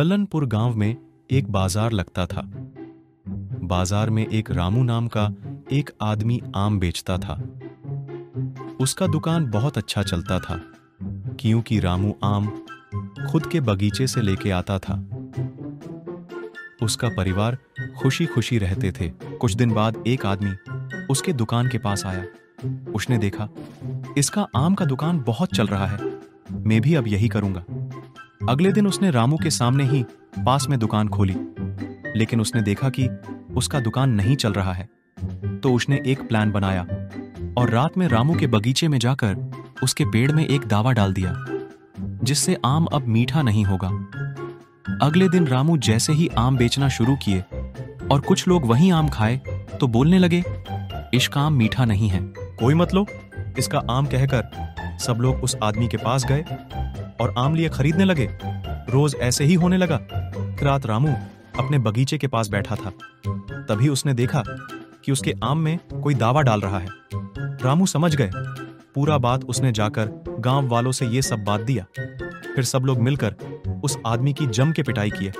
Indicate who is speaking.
Speaker 1: लल्लनपुर गाँव में एक बाज़ार लगता था। बाज़ार में एक रामू नाम का एक आदमी आम बेचता था। उसका दुकान बहुत अच्छा चलता था, क्योंकि रामू आम खुद के बगीचे से लेके आता था। उसका परिवार खुशी खुशी रहते थे। कुछ दिन बाद एक आदमी उसके दुकान के पास आया। उसने देखा, इसका आम का दुकान बहुत चल रहा है। मैं भी अब यही करूँगा। अगले दिन उसने रामू के सामने ही पास में दुकान खोली, लेकिन उसने देखा कि उसका दुकान नहीं चल रहा है। तो उसने एक प्लान बनाया और रात में रामू के बगीचे में जाकर उसके पेड़ में एक दावा डाल दिया, जिससे आम अब मीठा नहीं होगा। अगले दिन रामू जैसे ही आम बेचना शुरू किए और कुछ लोग वही आम खाए तो बोलने लगे इसका आम मीठा नहीं है। कोई मतलब? इसका आम कहकर सब लोग उस आदमी के पास गए और आम लिए खरीदने लगे। रोज ऐसे ही होने लगा रात रामू अपने बगीचे के पास बैठा था। तभी उसने देखा कि उसके आम में कोई दावा डाल रहा है। रामू समझ गए। पूरा बात उसने जाकर गाँव वालों से ये सब बात दिया। फिर सब लोग मिलकर उस आदमी की जम के पिटाई किए।